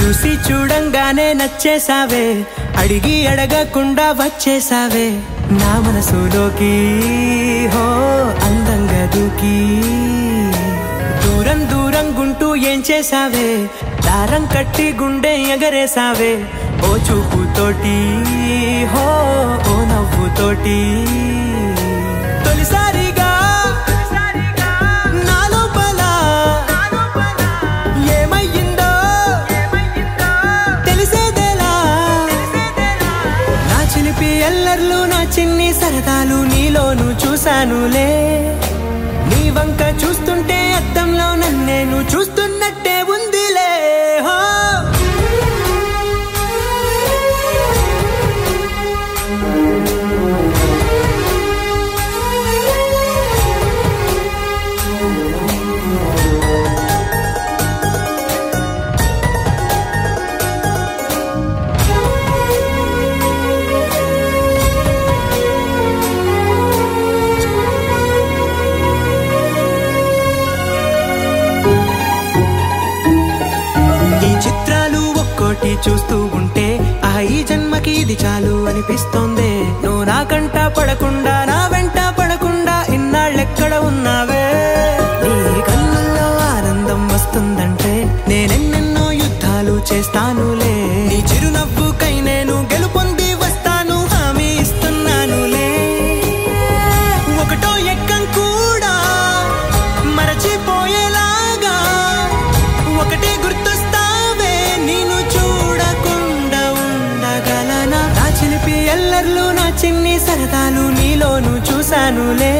చూసి చూడంగానే నచ్చేసావే అడిగి అడగకుండా వచ్చేసావే నా మనసులోకి హో అందంగా దూకి. దూరం దూరం గుంటూ ఏం చేసావే దారం కట్టి గుండె ఎగరేసావే ఓ చూపుతోటి హో ఓ నవ్వుతోటి. ఎల్లర్లు నా చిన్ని సరదాలు నీలోను చూశానులే. నీ వంక చూస్తుంటే అద్దంలో నన్నేను చూస్తున్నట్టే ఉంది. చూస్తూ ఉంటే ఆ ఈ జన్మకి ఇది చాలు అనిపిస్తోందే. నువ్వు నా కంట పడకుండా నా వెంట పడకుండా ఇన్నాళ్ళెక్కడ ఉన్నావే? నీ కళ్ళల్లో ఆనందం వస్తుందంటే నేనెన్నెన్నో యుద్ధాలు చేస్తానులే. సరదాలు నీలోను చూశానులే.